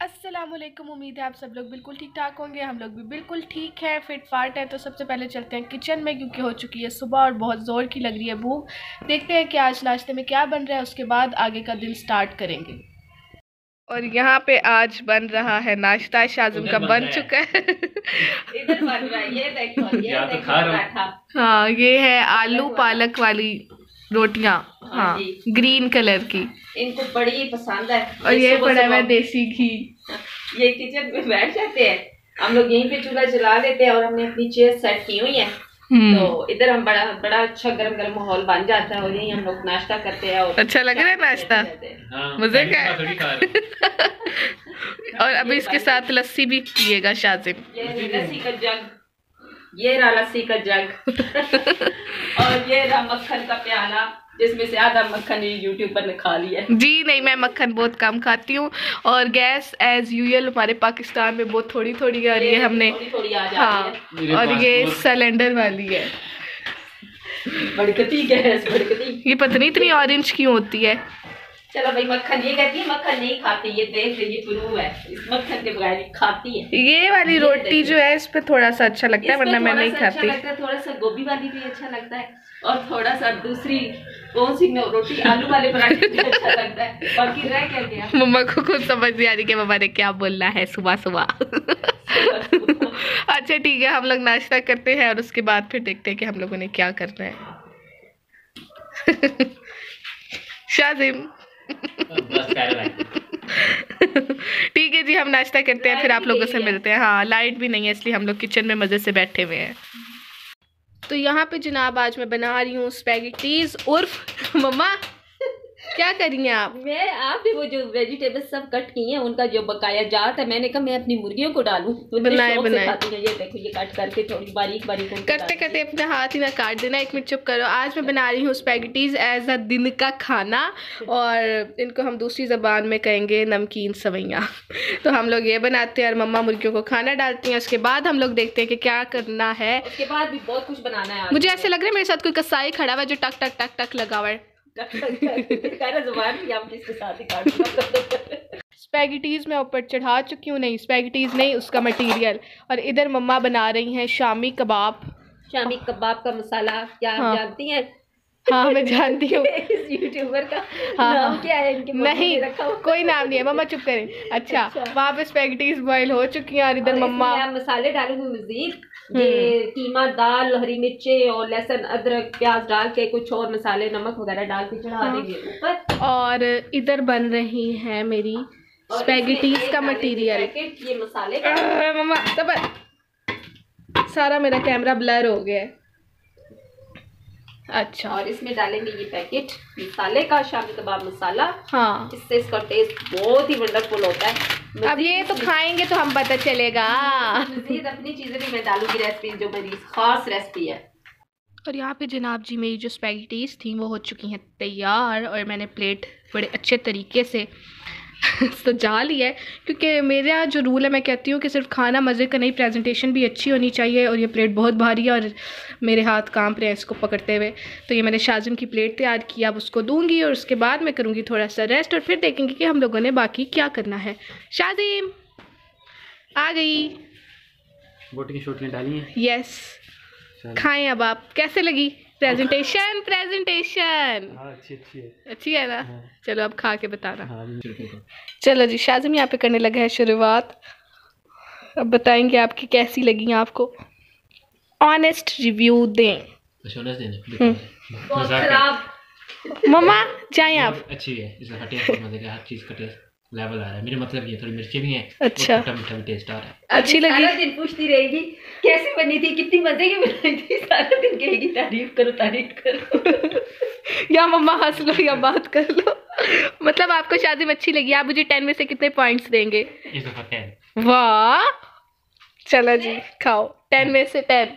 अस्सलाम वालेकुम उम्मीद है आप सब लोग बिल्कुल ठीक ठाक होंगे। हम लोग भी बिल्कुल ठीक है फिट फाट है। तो सबसे पहले चलते हैं किचन में क्योंकि हो चुकी है सुबह और बहुत ज़ोर की लग रही है भूख। देखते हैं कि आज नाश्ते में क्या बन रहा है उसके बाद आगे का दिन स्टार्ट करेंगे। और यहाँ पे आज बन रहा है नाश्ता शाजम का बन चुका है। इधर बन रहा है ये देखो ये तो देखो हाँ। ये है आलू पालक वाली रोटियाँ हाँ हाँ ग्रीन कलर की। इनको बड़ी पसंद है। और ये पड़ा हुआ देसी घी। ये किचन में बैठ जाते हैं। हम लोग यहीं पे चूल्हा जला लेते हैं और हमने अपनी चेयर सेट की हुई है। हम्म। तो इधर हम बड़ा बड़ा अच्छा गर्म गर्म माहौल बन जाता है और यहीं हम लोग नाश्ता करते हैं और अच्छा लग रहा है नाश्ता? रहते हैं। मज़े का। दफ़ा थोड़ी खा रहे हैं। और अभी इसके साथ लस्सी भी पिएगा शाजिम। लस्सी का जग ये रहा लस्सी का जग। और ये रहा मक्खन का प्याला जिसमें से आधा मक्खन ये यूट्यूब पर खा लिया। है जी नहीं मैं मक्खन बहुत कम खाती हूँ। और गैस एज यूजल हमारे पाकिस्तान में बहुत थोड़ी थोड़ी आ रही है हमने। थोड़ी थोड़ी आ जाती हाँ है। और ये सिलेंडर वाली है। भड़कती गैस भड़कती ये पता नहीं इतनी ऑरेंज क्यों होती है? चलो भाई मक्खन ये कहती है मक्खन नहीं खाती ये देख रही ये प्रूव है। इस मक्खन के बगैर खाती है। ये वाली ये रोटी जो है इस पे थोड़ा सा अच्छा लगता है वरना मैं नहीं अच्छा खाती। लगता है थोड़ा सा गोभी वाली भी अच्छा लगता है और थोड़ा सा दूसरी कौन सी रोटी आलू वाले पराठे भी अच्छा लगता है। बाकी रह क्या गया? मम्मा को खुद समझ नहीं आ रही कि मम्मा ने क्या बोलना है सुबह सुबह। अच्छा ठीक है हम लोग नाश्ता करते हैं और उसके बाद फिर देखते हैं कि हम लोगों ने क्या करना है। शाजिम। है। ठीक है जी, हम नाश्ता करते हैं, फिर आप लोगों से मिलते हैं। हाँ लाइट भी नहीं है, इसलिए हम लोग किचन में मज़े से बैठे हुए हैं। तो यहाँ पे जनाब आज मैं बना रही हूँ स्पैगेटीज उर्फ़ मम्मा। क्या कर रही हैं आप? मैं आपने वो जो वेजिटेबल सब कट की हैं उनका जो बकाया जात है मैंने कहा मैं अपनी मुर्गियों को डालूं। तो बनाए, बनाए। ये देखो ये कट करके थोड़ी बारीक बारीक करते करते अपने हाथ ही ना काट देना एक मिनट चुप करो। आज मैं बना रही हूँ स्पैगेटीज एज अ दिन का खाना और इनको हम दूसरी ज़बान में कहेंगे नमकीन सवैयाँ। तो हम लोग ये बनाते हैं और मम्मा मुर्गियों को खाना डालती हैं। उसके बाद हम लोग देखते हैं कि क्या करना है। उसके बाद भी बहुत कुछ बनाना है मुझे ऐसे लग रहा है मेरे साथ कोई कसाई खड़ा हुआ है जो टक टक टक टक लगा हुआ है स्पैगेटीज मैं ऊपर चढ़ा चुकी हूँ नहीं स्पैगेटीज नहीं उसका मटेरियल और इधर मम्मा बना रही हैं शामी कबाब। शामी कबाब का मसाला क्या हाँ। जानती हैं? हाँ मैं जानती हूँ। इस यूट्यूबर का हाँ, नाम हाँ। क्या है? इनके नहीं रखा हुआ? कोई नाम नहीं है। मम्मा चुप करें। अच्छा अच्छा। वहाँ पे स्पैगेटीज बॉईल हो चुकी हैं और इधर मम्मा मसाले डालूँगी मजीद। ये कीमा दाल हरी मिर्चें और लहसुन अदरक प्याज डाल के कुछ और मसाले नमक वगैरह डाल के चढ़ा हाँ। देंगे ऊपर। और इधर बन रही है मेरी स्पैगेटीज का मटेरियल ये मसाले। मम्मा सारा मेरा कैमरा ब्लर हो गया है। अच्छा। और इसमें डालेंगे ये पैकेट मसाले का शामी कबाब मसाला। हाँ। इससे इसका टेस्ट बहुत ही वंडरफुल होता है। अब ये तो खाएँगे तो हम पता चलेगा। मजीद अपनी चीज़ें भी मैं डालूँगी रेसिपी जो मेरी खास रेसिपी है। और यहाँ पे जनाब जी मेरी जो स्पैगेटीज थी वो हो चुकी हैं तैयार और मैंने प्लेट बड़े अच्छे तरीके से सजा लिया है क्योंकि मेरा जो रूल है मैं कहती हूँ कि सिर्फ़ खाना मज़े का नहीं प्रेजेंटेशन भी अच्छी होनी चाहिए और ये प्लेट बहुत भारी है और मेरे हाथ काँप रहे हैं इसको पकड़ते हुए। तो ये मैंने शाजिम की प्लेट तैयार की अब उसको दूँगी और उसके बाद मैं करूँगी थोड़ा सा रेस्ट और फिर देखेंगे कि हम लोगों ने बाकी क्या करना है। शाजिम आ गई। बोटियाँ शोटियाँ डाली हैं? यस खाएँ अब आप। कैसे लगी? प्रेजेंटेशन प्रेजेंटेशन हाँ अच्छी अच्छी है। अच्छी है ना? हाँ। चलो अब खा के बताना। हाँ। चलो जी शाजिम यहाँ पे करने लगा है शुरुआत। अब बताएँगे आपकी कैसी लगी आपको? ऑनेस्ट रिव्यू दें। तो देने हम्म। है। मम्मा जाएँ आप। अच्छी है लेवल आ रहा है। मेरे मतलब ये थोड़ी मिर्ची भी हैं अच्छा। खट्टा मीठा भी टेस्ट आ रहा है। अच्छी लगी। सारा दिन पूछती रहेगी कैसी बनी थी? कितनी मज़े की बनाई थी? सारा दिन कहेगी तारीफ़ करो तारीफ़ करो। या मम्मा हंस लो या बात कर लो। मतलब आपको शाजिम अच्छी लगी आप मुझे टेन में से कितने पॉइंट्स देंगे? इस दफ़ा टेन वाह! चलो जी खाओ। टेन में से टेन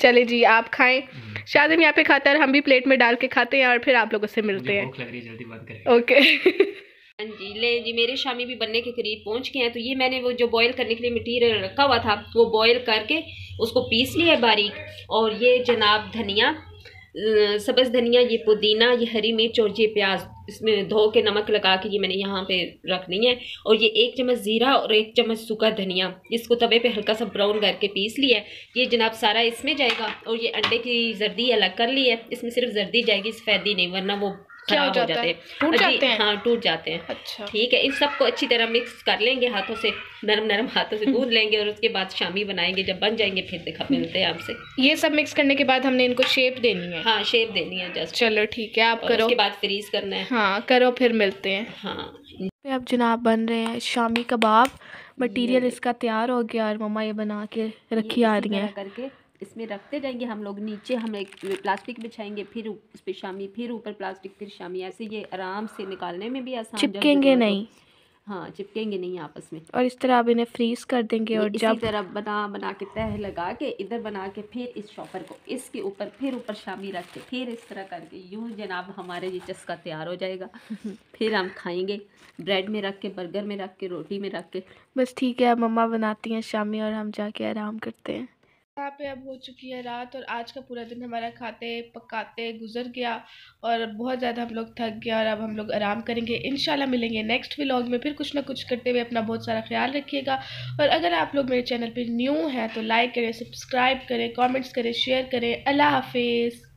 चले जी आप खाएँ। शाजिम यहाँ पे खाता है और हम भी प्लेट में डाल के खाते हैं और फिर आप लोगों से मिलते हैं। भूख लग रही है जल्दी बंद करें ओके हाँ जी, ले जी, मेरे शामी भी बनने के करीब पहुँच गए हैं। तो ये मैंने वो जो बॉईल करने के लिए मटीरियल रखा हुआ था, वो बॉईल करके उसको पीस लिया बारीक। और ये जनाब धनिया सब्ज़ धनिया, ये पुदीना, ये हरी मिर्च और ये प्याज, इसमें धो के नमक लगा के ये मैंने यहाँ पे रखनी है। और ये एक चम्मच ज़ीरा और एक चम्मच सूखा धनिया, इसको तवे पे हल्का सा ब्राउन करके पीस लिया है। ये जनाब सारा इसमें जाएगा और ये अंडे की जर्दी अलग कर ली है। इसमें सिर्फ़ जर्दी जाएगी सफ़ेदी नहीं, वरना वो क्या हो खराब जाता है? टूट जाते हैं? हाँ टूट जाते हैं। अच्छा। ठीक है इन सबको अच्छी तरह मिक्स कर लेंगे हाथों से नरम नरम हाथों से गूंद लेंगे और उसके बाद शामी बनाएँगे जब बन जाएँगे फिर दिखा मिलते हैं आपसे। ये सब मिक्स करने के बाद हमने इनको शेप देनी है। हाँ शेप देनी है जस्ट चलो ठीक है आप करो। उसके बाद फ्रीज करना है। हाँ करो फिर मिलते हैं। हाँ। अब जनाब बन रहे हैं शामी कबाब। मटेरियल इसका तैयार हो गया और मम्मा ये बना के रखी आ रही हैं। करके इसमें रखते जाएँगे हम लोग नीचे हम एक प्लास्टिक बिछाएँगे फिर उ- इस पे शामी फिर ऊपर प्लास्टिक फिर शामी ऐसे ये आराम से निकालने में भी आसान चिपकेंगे नहीं। हाँ चिपकेंगे नहीं आपस में। और इस तरह आप इन्हें फ्रीज कर देंगे और जब तरह बना बना के तह लगा के इधर बना के फिर इस शॉपर को इसके ऊपर फिर ऊपर शामी रख के फिर इस तरह करके यूँ जनाब हमारे ये चस्का तैयार हो जाएगा। फिर हम खाएँगे ब्रेड में रख के बर्गर में रख के रोटी में रख के। बस ठीक है अब मम्मा बनाती हैं शामी और हम जाके आराम करते हैं। यहाँ पे अब हो चुकी है रात और आज का पूरा दिन हमारा खाते, पकाते गुजर गया और बहुत ज़्यादा हम लोग थक गया और अब हम लोग आराम करेंगे। इन मिलेंगे नेक्स्ट व्लॉग में। फिर कुछ ना कुछ करते हुए अपना बहुत सारा ख्याल रखिएगा। और अगर आप लोग मेरे चैनल पे न्यू हैं तो लाइक करें, सब्सक्राइब करें, कमेंट्स करें, शेयर करें। अल्लाह हाफिज़।